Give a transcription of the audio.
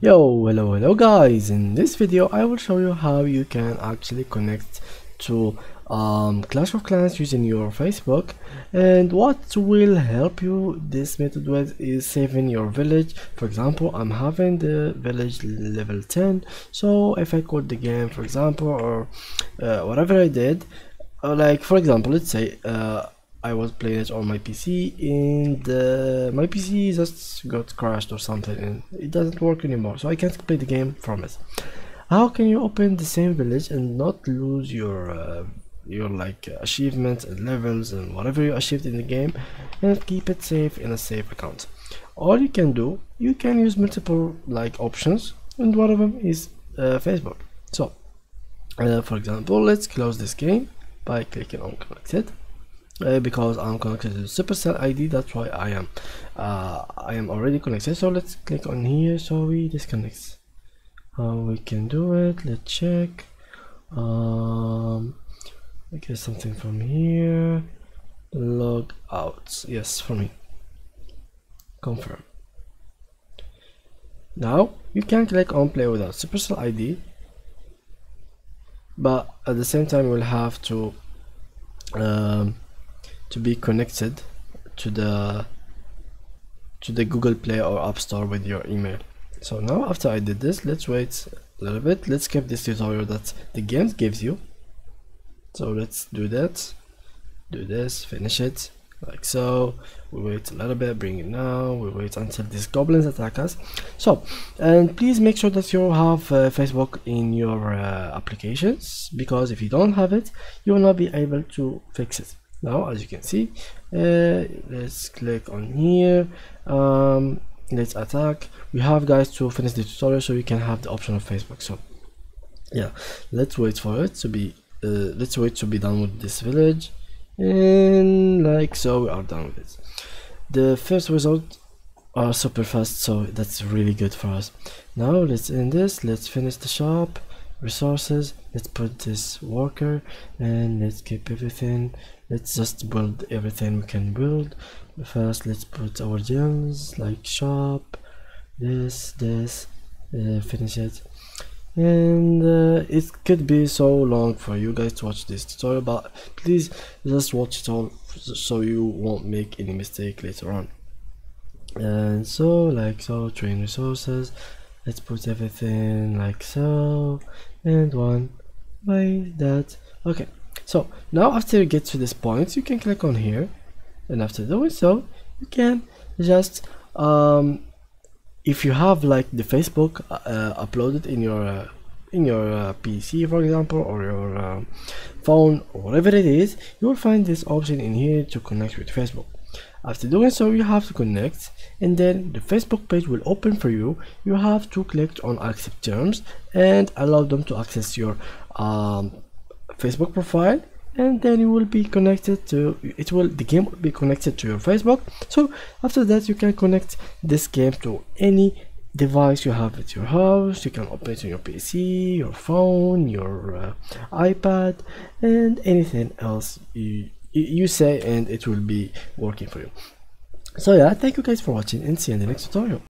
Yo, hello, hello guys. In this video, I will show you how you can actually connect to um, Clash of Clans using your Facebook. And what will help you this method with is saving your village. For example I'm having the village level 10 so if I quit the game for example or uh, whatever I did uh, like for example let's say uh, I was playing it on my PC and uh, my PC just got crashed or something and it doesn't work anymore so I can't play the game from it. How can you open the same village and not lose your uh, your like achievements and levels and whatever you achieved in the game and keep it safe in a safe account? All you can do, you can use multiple like options and one of them is uh, Facebook. So uh, for example, let's close this game by clicking on connected uh, because I'm connected to Supercell ID that's why I am. Uh, I am already connected so let's click on here so we disconnect. How we can do it let's check. Um, get something from here. Log out yes for me. Confirm. Now you can click on play without Supercell ID but at the same time you will have to um, to be connected to the to the Google Play or App Store with your email. So now after I did this, let's wait a little bit. Let's skip this tutorial that the game gives you. So let's do that. Do this, finish it like so. We wait a little bit, bring it now. We wait until these goblins attack us. So, and please make sure that you have uh, Facebook in your uh, applications because if you don't have it, you will not be able to fix it now as you can see uh, let's click on here. Um, let's attack. We have guys to finish the tutorial so you can have the option of facebook so yeah. Let's wait for it to be uh, let's wait to be done with this village. And like so we are done with it. The first result are super fast so that's really good for us. Now let's end this. Let's finish the shop resources let's put this worker and let's keep everything. Let's just build everything we can build. First let's put our gems like shop this this uh, finish it. And uh, it could be so long for you guys to watch this tutorial but please just watch it all so you won't make any mistake later on. And so like so train resources let's put everything like so and one by that okay. So now after you get to this point you can click on here and after doing so you can just um, if you have like the Facebook uh, uploaded in your uh, in your uh, PC for example or your uh, phone or whatever it is you will find this option in here to connect with Facebook after doing so you have to connect and then the Facebook page will open for you. You have to click on accept terms and allow them to access your um, Facebook profile and then you will be connected to it will the game will be connected to your Facebook. So after that you can connect this game to any device you have at your house. You can open it on your PC your phone your uh, iPad and anything else you you say and it will be working for you. So yeah thank you guys for watching and see you in the next tutorial